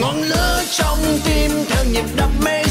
ngọn lửa trong tim theo nhịp đập mê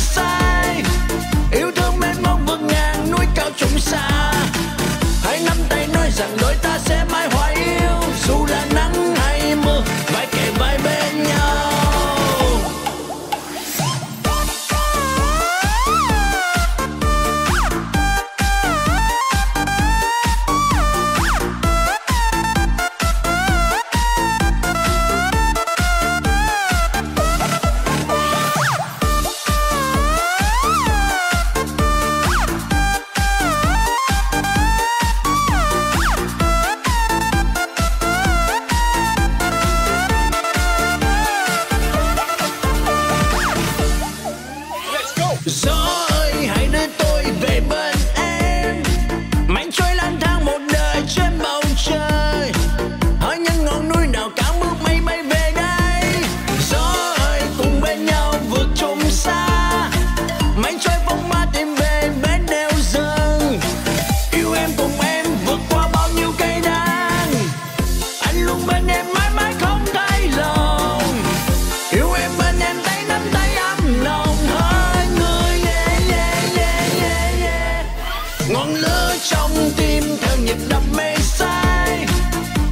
ngọn lửa trong tim theo nhịp đập mê say.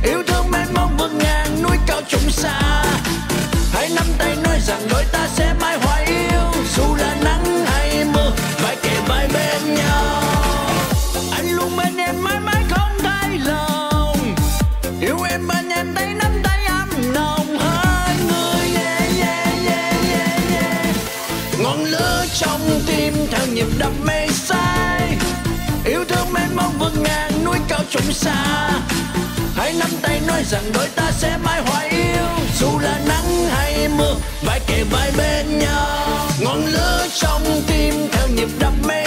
Yêu thương mênh mông vượt ngàn núi cao trùng xa. Hãy nắm tay nói rằng đôi chúng xa. Hãy nắm tay nói rằng đôi ta sẽ mãi hòa yêu. Dù là nắng hay mưa, vai kề vai bên nhau. Ngọn lửa trong tim theo nhịp đập mê